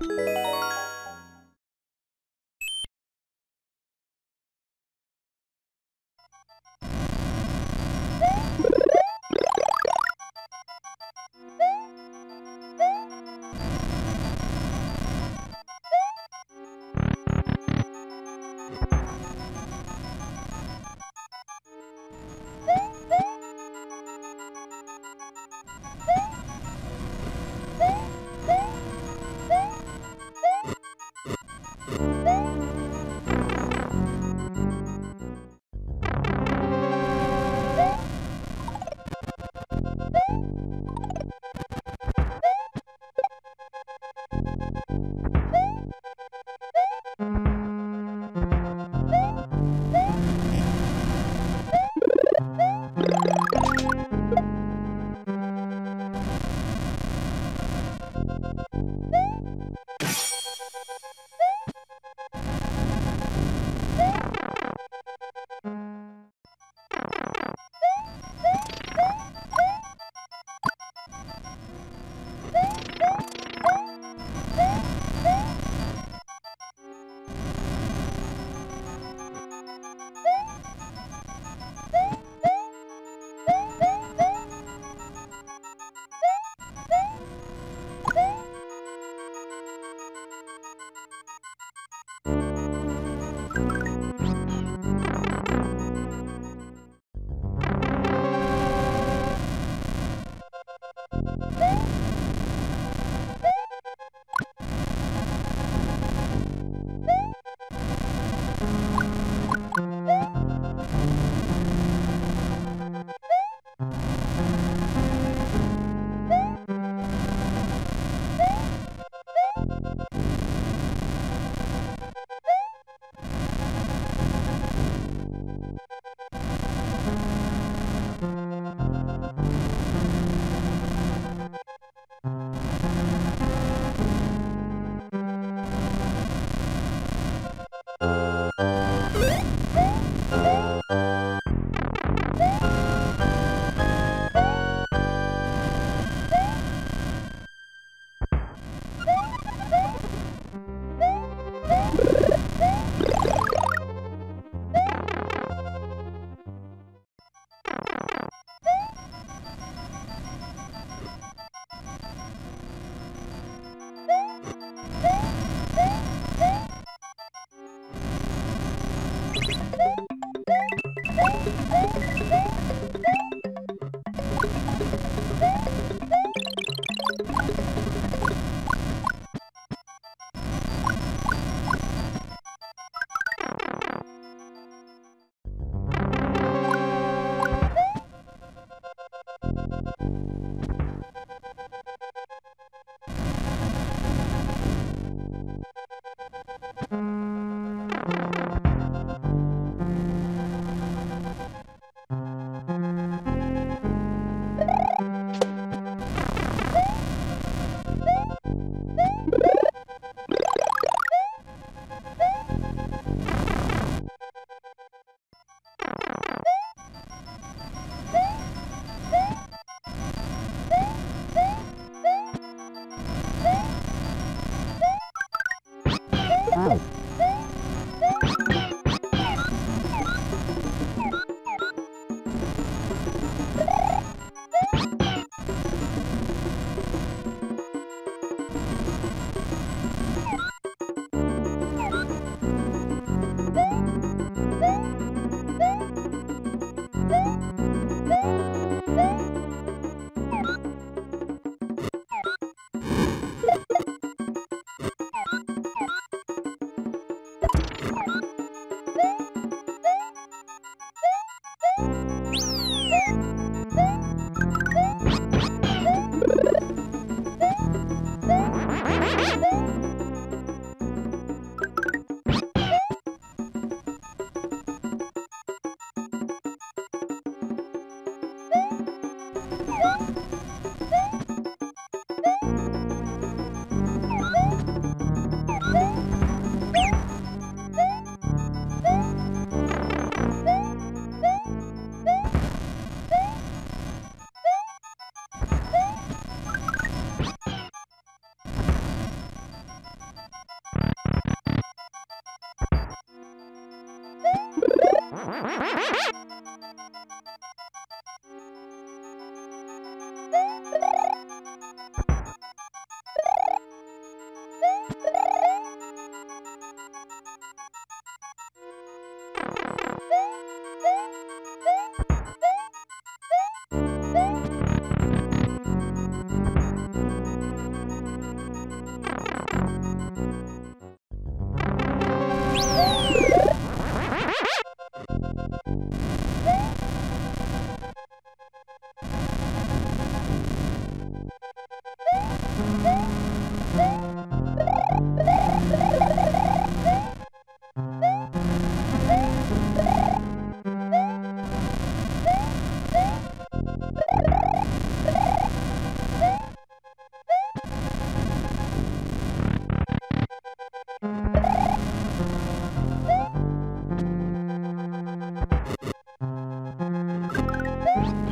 you Bye.